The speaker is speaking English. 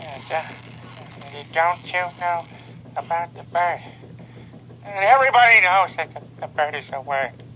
And, uh, don't you know about the bird? And everybody knows that the, the bird is a word.